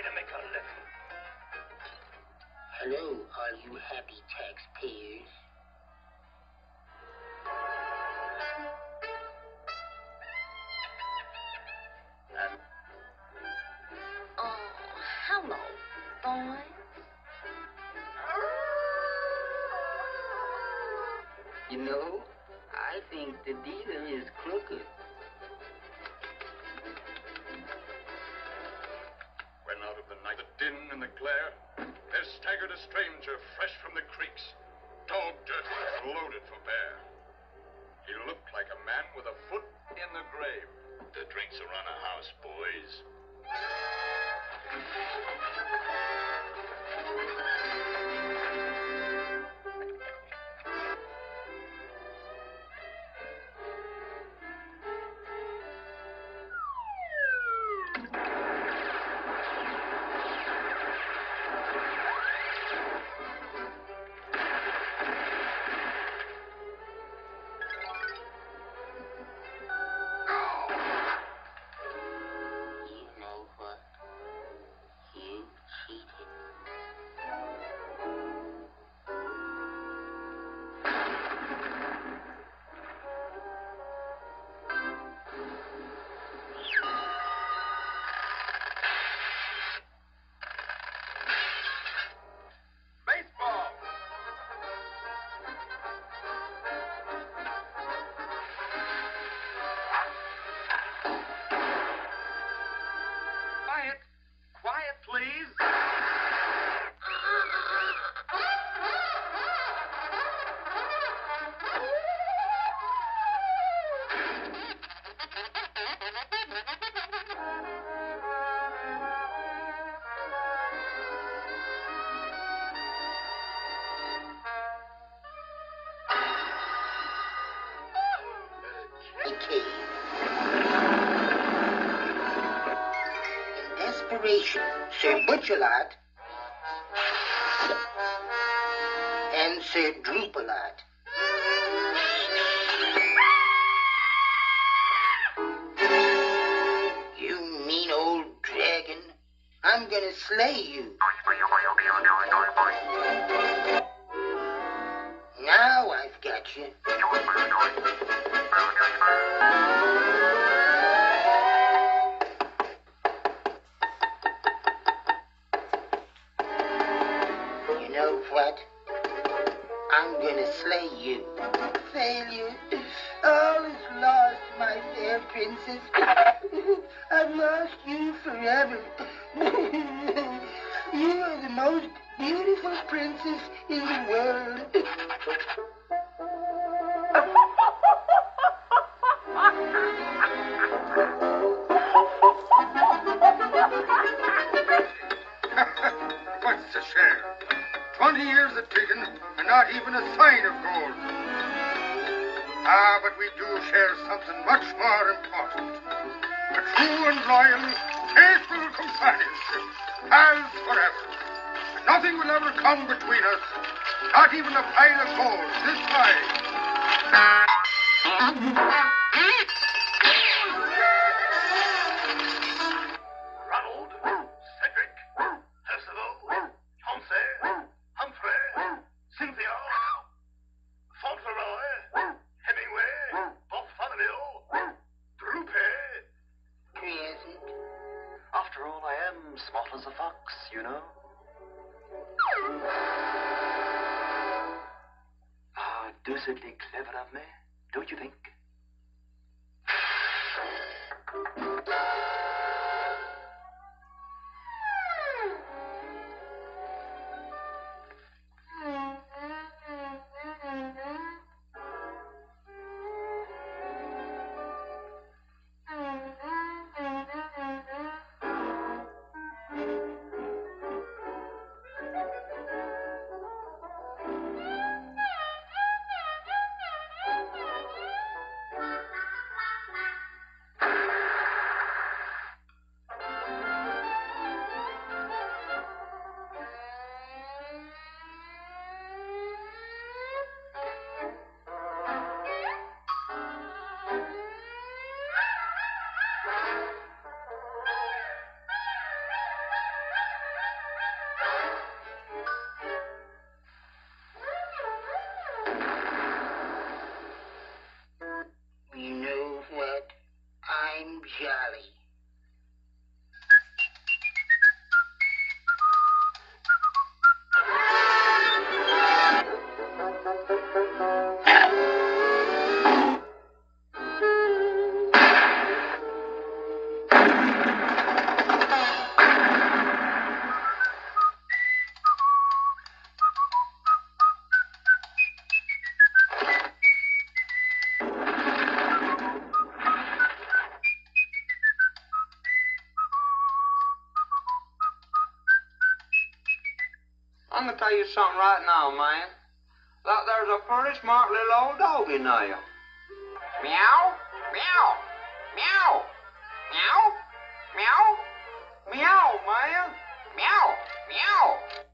way to make a living. Hello, are you happy taxpayers. Oh, hello, boy. You know, I think the dealer is crooked. Din glare, there staggered a stranger fresh from the creeks, dog dirty, loaded for bear. He looked like a man with a foot in the grave. The drinks are on a house, boys. Please! Desperation, Sir Butcherlot and Sir Droopalot. You mean old dragon, I'm gonna slay you. Now I've got you. Know what? I'm gonna slay you. Failure. All is lost, my fair princess. I've lost you forever. you are the most beautiful princess in the world. not even a sign of gold. Ah, but we do share something much more important. A true and loyal, faithful companionship. Pals forever. Nothing will ever come between us. Not even a pile of gold this high. A you know. Ah, deucedly clever of me, don't you think? I'm gonna tell you something right now, man. Look, there's a pretty smart little old dog in there. Meow, meow, meow, meow, meow, meow, man, meow, meow.